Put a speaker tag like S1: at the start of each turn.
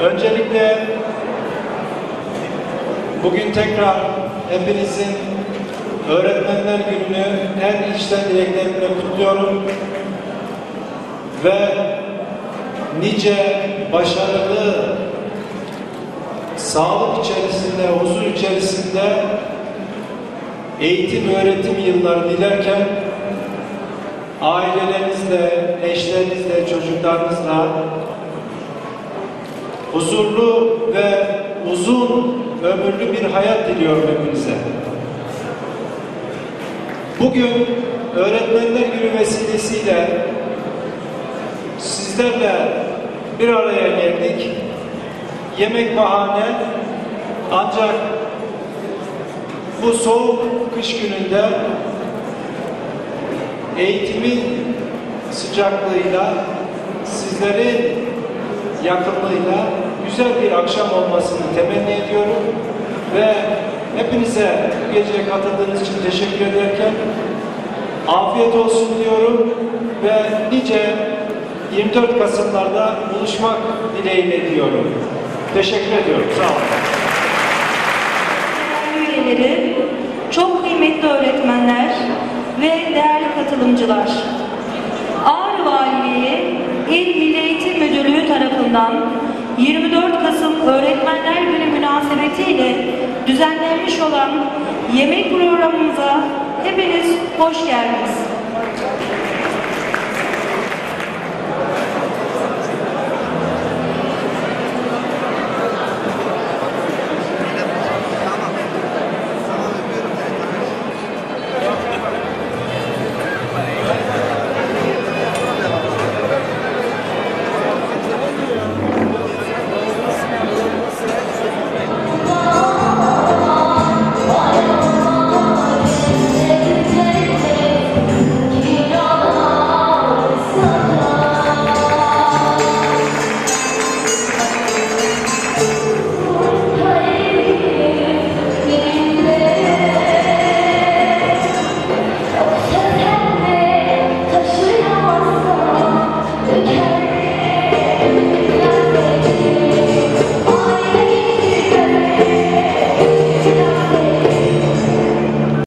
S1: Öncelikle bugün tekrar hepinizin Öğretmenler Günü'nü en içten dileklerimle kutluyorum ve nice başarılı sağlık içerisinde, huzur içerisinde eğitim öğretim yılları dilerken ailelerinizle, eşlerinizle, çocuklarınızla huzurlu ve uzun ömürlü bir hayat diliyorum hepinize. Bugün Öğretmenler Günü vesilesiyle sizlerle bir araya geldik. Yemek bahane ancak bu soğuk kış gününde eğitimin sıcaklığıyla sizlerin yakınlığıyla güzel bir akşam olmasını temenni ediyorum ve hepinize bu geceye katıldığınız için teşekkür ederken afiyet olsun diyorum ve nice 24 Kasım'larda buluşmak dileğiyle diyorum. Teşekkür ediyorum. Sağ olun.
S2: Değerli üyeleri, çok kıymetli öğretmenler ve değerli katılımcılar. Ağrı Valiliği İl Milli Eğitim Müdürlüğü tarafından 24 Kasım Öğretmenler Günü münasebetiyle düzenlenmiş olan yemek programımıza hepiniz hoş geldiniz.